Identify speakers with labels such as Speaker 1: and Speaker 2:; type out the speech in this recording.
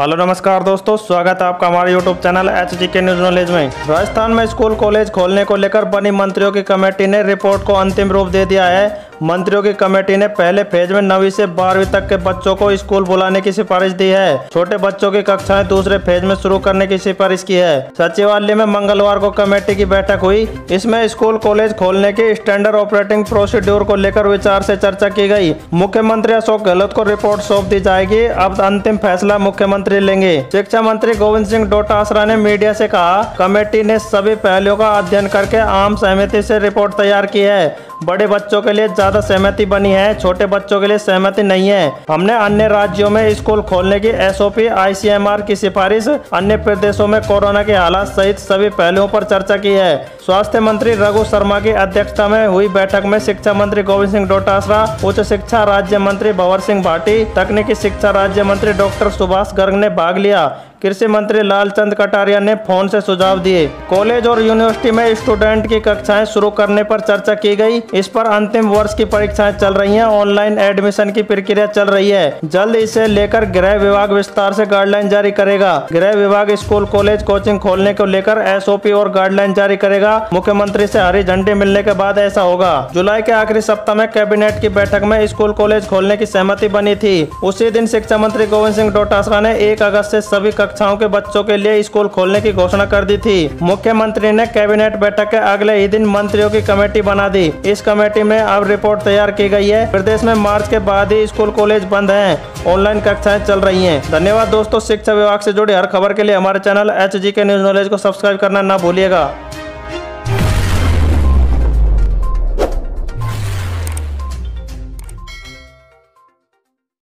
Speaker 1: Hello, नमस्कार दोस्तों, स्वागत है आपका हमारे यूट्यूब चैनल एच जी के न्यूज़ नॉलेज में। राजस्थान में स्कूल, कॉलेज खोलने को लेकर बनी मंत्रियों की कमेटी ने रिपोर्ट को अंतिम रूप दे दिया है। मंत्रियों की कमेटी ने पहले फ़ेज़ में नवी से बारहवीं तक के बच्चों को स्कूल बुलाने की सिफारिश दी है। छोटे बच्चों की कक्षाएँ दूसरे फ़ेज़ में शुरू करने की सिफारिश की है। सचिवालय में मंगलवार को कमेटी की बैठक हुई। इसमें स्कूल कॉलेज खोलने के स्टैंडर्ड ऑपरेटिंग प्रोसीड्योर को लेकर विचार से चर्चा की गई। मुख्यमंत्री अशोक गहलोत को रिपोर्ट सौंप दी जाएगी। अब अंतिम फैसला मुख्यमंत्री लेंगे। शिक्षा मंत्री गोविंद सिंह डोटासरा ने मीडिया से कहा, कमेटी ने सभी पहलुओं का अध्ययन करके आम सहमति से रिपोर्ट तैयार की है। बड़े बच्चों के लिए ज़्यादा सहमति बनी है, छोटे बच्चों के लिए सहमति नहीं है। हमने अन्य राज्यों में स्कूल खोलने की एसओपी आईसीएमआर की सिफारिश, अन्य प्रदेशों में कोरोना के हालात सहित सभी पहलुओं पर चर्चा की है। स्वास्थ्य मंत्री रघु शर्मा की अध्यक्षता में हुई बैठक में शिक्षा मंत्री गोविंद सिंह डोटासरा, उच्च शिक्षा राज्य मंत्री भंवर सिंह भाटी, तकनीकी शिक्षा राज्य मंत्री डॉक्टर सुभाष गर्ग ने भाग लिया। कृषि मंत्री लालचंद कटारिया ने फ़ोन से सुझाव दिए। कॉलेज और यूनिवर्सिटी में स्टूडेंट की कक्षाएँ शुरू करने पर चर्चा की गई। इस पर अंतिम वर्ष की परीक्षाएँ चल रही हैं। ऑनलाइन एडमिशन की प्रक्रिया चल रही है। जल्द इसे लेकर गृह विभाग विस्तार से गाइडलाइन जारी करेगा। गृह विभाग स्कूल, कॉलेज कोचिंग खोलने को लेकर एसओपी और गाइडलाइन जारी करेगा। मुख्यमंत्री से हरी झंडी मिलने के बाद ऐसा होगा। जुलाई के आखिरी सप्ताह में कैबिनेट की बैठक में स्कूल, कॉलेज खोलने की सहमति बनी थी। उसी दिन शिक्षा मंत्री गोविंद सिंह डोटासरा ने एक अगस्त ऐसी सभी कक्षाओं के बच्चों के लिए स्कूल खोलने की घोषणा कर दी थी। मुख्यमंत्री ने कैबिनेट बैठक के अगले ही दिन मंत्रियों की कमेटी बना दी। इस कमेटी में अब रिपोर्ट तैयार की गई है। प्रदेश में मार्च के बाद ही स्कूल कॉलेज बंद है। ऑनलाइन कक्षाएँ चल रही है। धन्यवाद दोस्तों, शिक्षा विभाग से जुड़ी हर खबर के लिए हमारे channel H K news knowledge को सब्सक्राइब करना ना भूलिएगा।